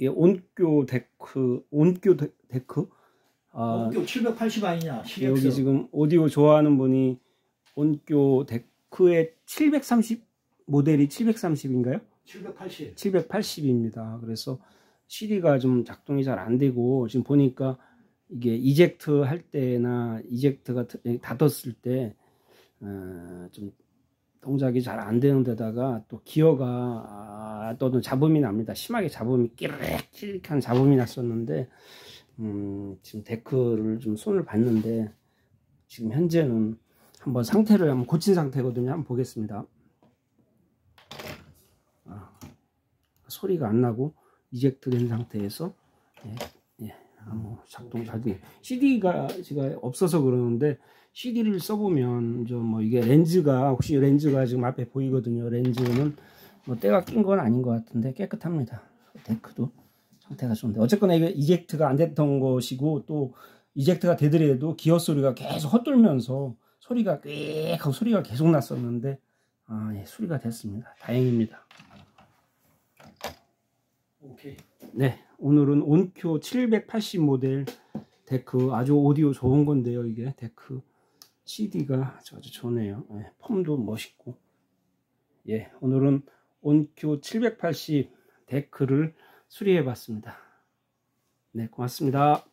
예, 온교 데크, 온교 데, 데크. 아, 온교 780 아니냐? 여기 지금 오디오 좋아하는 분이 온교 데크의 730 모델이 730인가요? 780. 780입니다. 그래서 CD가 좀 작동이 잘 안 되고 지금 보니까 이게 eject 할 때나 eject가 닫았을 때좀 어, 동작이 잘 안 되는 데다가 또 기어가 아, 또는 잡음이 납니다. 심하게 잡음이 끼릭끼릭한 잡음이 났었는데 음, 지금 데크를 좀 손을 봤는데 지금 현재는 한번 상태를 한번 고친 상태거든요. 한번 보겠습니다. 아, 소리가 안 나고 이젝트 된 상태에서 예, 예, 뭐 작동 잘 돼. CD가 제가 없어서 그러는데 CD를 써보면 좀 뭐 이게 렌즈가 혹시 렌즈가 지금 앞에 보이거든요. 렌즈는 뭐 때가 낀 건 아닌 것 같은데 깨끗합니다. 데크도 상태가 좋은데 어쨌거나 이게 eject가 안 됐던 것이고 또 eject가 되더라도 기어 소리가 계속 헛돌면서 소리가 꽥 하고 소리가 계속 났었는데 아, 예, 수리가 됐습니다. 다행입니다. 오케이. 네, 오늘은 온큐 780 모델 데크 아주 오디오 좋은 건데요. 이게 데크 CD가 아주 좋네요. 예, 폼도 멋있고. 예, 오늘은 온큐 780 데크를 수리해 봤습니다. 네, 고맙습니다.